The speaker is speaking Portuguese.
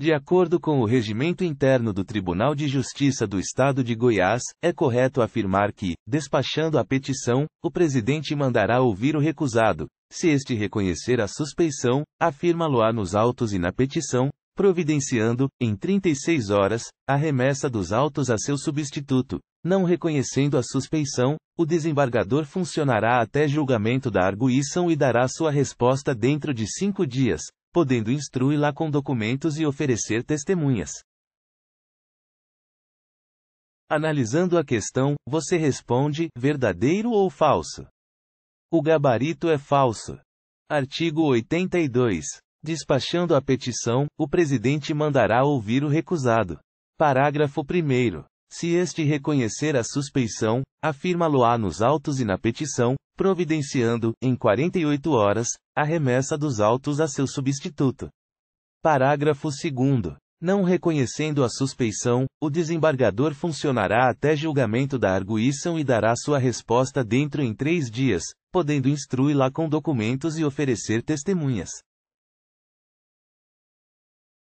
De acordo com o regimento interno do Tribunal de Justiça do Estado de Goiás, é correto afirmar que, despachando a petição, o presidente mandará ouvir o recusado. Se este reconhecer a suspeição, afirma-lo-á nos autos e na petição, providenciando, em 36 horas, a remessa dos autos a seu substituto. Não reconhecendo a suspeição, o desembargador funcionará até julgamento da arguição e dará sua resposta dentro de cinco dias, podendo instruí-la com documentos e oferecer testemunhas. Analisando a questão, você responde, verdadeiro ou falso? O gabarito é falso. Artigo 82. Despachando a petição, o presidente mandará ouvir o recusado. Parágrafo 1. Se este reconhecer a suspeição, afirma-lo-á nos autos e na petição, providenciando, em 48 horas, a remessa dos autos a seu substituto. Parágrafo 2. Não reconhecendo a suspeição, o desembargador funcionará até julgamento da arguição e dará sua resposta dentro em três dias, podendo instruí-la com documentos e oferecer testemunhas.